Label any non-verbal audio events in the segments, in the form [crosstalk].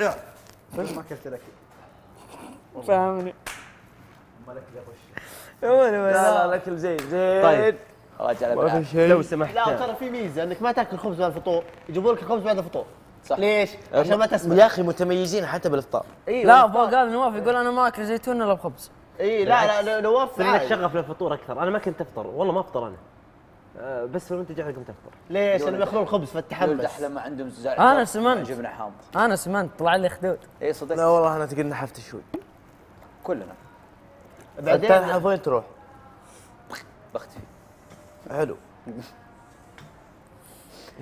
ما أكلت لك؟ فاهمني. مالك لي غش لا لا لا الاكل زين زين طيب. ما لو سمحت. لا ترى في ميزة إنك ما تأكل خبز بعد الفطور. يجيبوا لك الخبز بعد الفطور. صح. ليش؟ عشان ما تسمع. يا أخي متميزين حتى بالافطار اي لا فوق هذا نواف يقول أنا ما أكل زيتون إلا بخبز. اي لا لا نواف عادي. شغف للفطور أكثر. أنا ما كنت أفطر والله ما أفطر أنا. بس في المنتج أنا قمت افطر ليش؟ لانهم ياخذون الخبز دول فتحمس دحله ما عندهم زعل أنا سمنت. جبنة حامض. أنا سمنت. طلع لي خدود. اي صدق. لا والله أنا تقول نحفت شوي. كلنا. بعدين؟ تنحف وين تروح؟ بختفي. حلو. [laughs]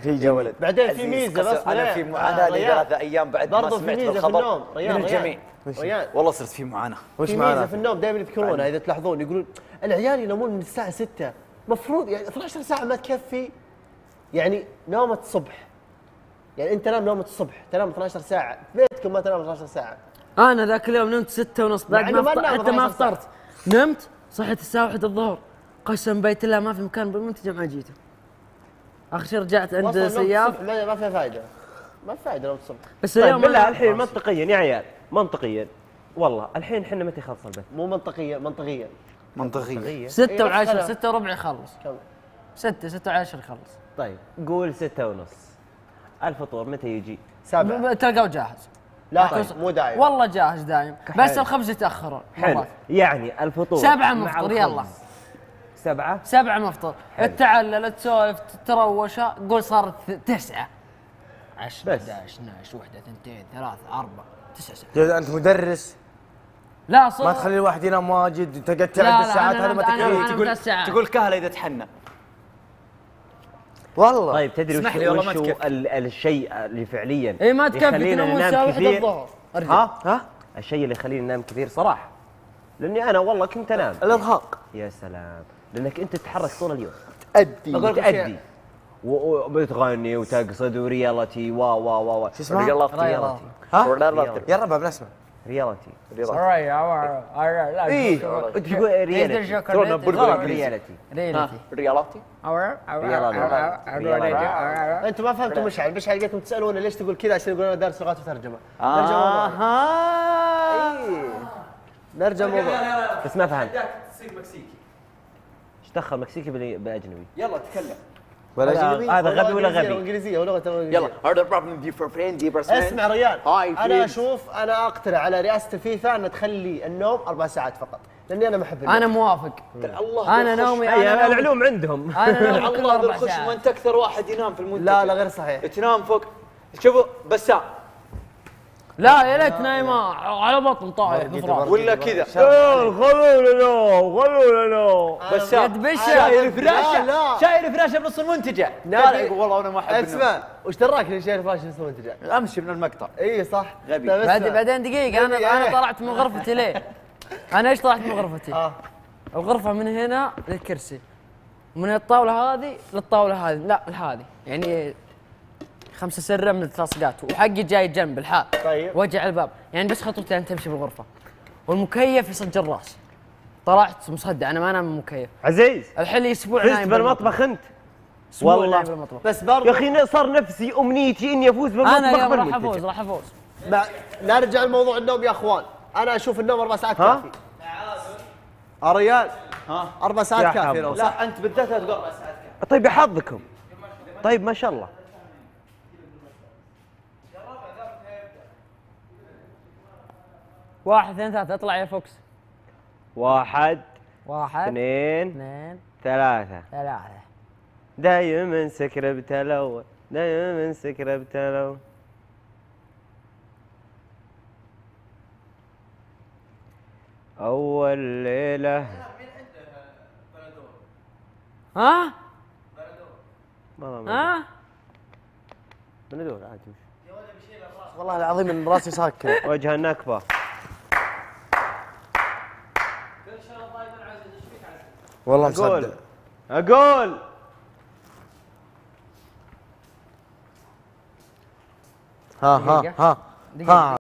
في جميل. بعدين في ميزة بس أنا في. معاناة آه، لي. ثلاثة أيام بعد ما سمعت ريان من ريان. الجميع. ريان والله صرت في معاناة. وش؟ ميزة في النوم دائما يذكرونها إذا تلاحظون يقولون العيال ينامون من الساعة 6 مفروض يعني 12 ساعة ما تكفي يعني نومة الصبح. يعني انت نام نومة الصبح تنام 12 ساعة بيتكم ما تنام 12 ساعة. أنا ذاك اليوم نمت ستة ونص بعد مع ما نام حتى ما 12 ساعة. افطرت نمت صحيت الساعة 1 الظهر. قسم بيت الله ما في مكان بالمنتجع ما جيته. آخر شيء رجعت عند سياف ما ما فيها فائده ما في فائده نومة الصبح. بس طيب اليوم بالله الحين منطقيا يا عيال منطقيا. والله الحين إحنا متى خلص البث؟ مو منطقيا منطقيا. منطقية. ستة إيه، وعشرة خلاص. ستة وربع يخلص. كم ستة ستة وعشرة يخلص. طيب قول ستة ونص. الفطور متى يجي؟ سبعة تلقاه جاهز. لا طيب. مو داعي والله جاهز دايم. بس. الخبز يتاخرون حلو. يعني الفطور سبعة الخبز. يلا. سبعة؟ سبعة مفطر. التعلل تسولف تروش قول صارت تسعة. 10 بس. 11 12 واحدة اثنتين ثلاثة أربعة تسع ساعات جد أنت مدرس لا صار ما تخلي الواحد ينام واجد تقعد لا، تعد لا، الساعات أنا- هذه ما أنا- أنا- تكفي تقول-. تقول كهله إذا تحنى. والله. طيب تدري اسمح وش, لي والله ما الشيء اللي فعليا اي ما تكفي ننام الساعة 1 كثير؟ الظهر. ها؟ ها؟ الشيء اللي يخليني انام كثير صراحة. لأني أنا والله كنت أنام. الإرهاق. يا سلام. لأنك أنت تتحرك طول اليوم. شيء. وتأدي و- وبتغني وتقصد وريالتي وا وا وا وا. شو اسمها؟ ريالاتي ريالتي. ها؟ ريالتي يا ربع بنسمع ريالتي إيه تقول ريالتي ريالتي ريالتي ريالاتي أنتم ما فهمتوا مشعل مشعل قلتم تسالونه ليش تقول كذا عشان يقولون أنا دارس لغات وترجمه آه. نرجع موضوع أها نرجع موضوع بس ما فهمت إيش دخل مكسيكي باجنبي يلا تكلم ولا هذا اجنبي هذا غبي ولا غبي؟ وانجليزيه ولغه يلا إنجليزية. هذا بروبلم دي فور فريند دي بس اسمع ريال أنا. أشوف أنا أقتنع على رئاسة الفيفا ان تخلي النوم أربع ساعات فقط لأني أنا ما احب. أنا موافق. الله أنا. نومي أي، أنا العلوم عندهم. أنا نومي [laughs] الله أربع بالخش ساعات. وانت أكثر واحد ينام في المنتج لا لا غير صحيح. تنام فوق. شوفوا بسام. لا يا ليت نايمة على بطن طايح ولا كذا. خلونا نوم بسام يد بشر. شايل فراشه لا، لا. شايل فراشه بنص المنتجع. لا، والله أنا ما أحب. اسمع وش دراك اللي شايف فلاش اسمه انت جاي أمشي من المقطع. إي صح. غبي. بعدين دقيقة أنا أنا. طلعت من غرفتي ليه؟ أنا إيش طلعت من غرفتي؟ آه. الغرفة من هنا للكرسي. من الطاولة هذه للطاولة هذه. لا لهذه. يعني خمسة سرة من التلصقات وحقي جاي جنب الحال. طيب. وجه على الباب. يعني بس خطوتين تمشي بالغرفة. والمكيف يصج الراس. طلعت مصدع أنا ما أنام من المكيف عزيز. الحين لي أسبوع فزت نايم بالمطبخ أنت. والله. بالمطبخ. بس برضو يا أخي صار نفسي أمنيتي إني أفوز بالمطبخ أنا راح. افوز راح أفوز. ما نرجع لموضوع النوم يا أخوان. أنا أشوف النوم أربع ساعات؟ كافي. يا ريان ها؟ أربع يا ساعات كافي. لو لا أنت بالذات تقول طيب يا حظكم طيب ما شاء الله. واحد اثنين ثلاثة. اطلع يا فوكس. واحد واحد اثنين اثنين ثلاثة. ثلاثة. دايما سكر بتلو دايما سكر بتلو. أول ليلة. ها؟ ما ها؟ بندور عادي. والله العظيم إن راسي كذا وجه النكبة والله مصدق أقول ها ها. ها. ها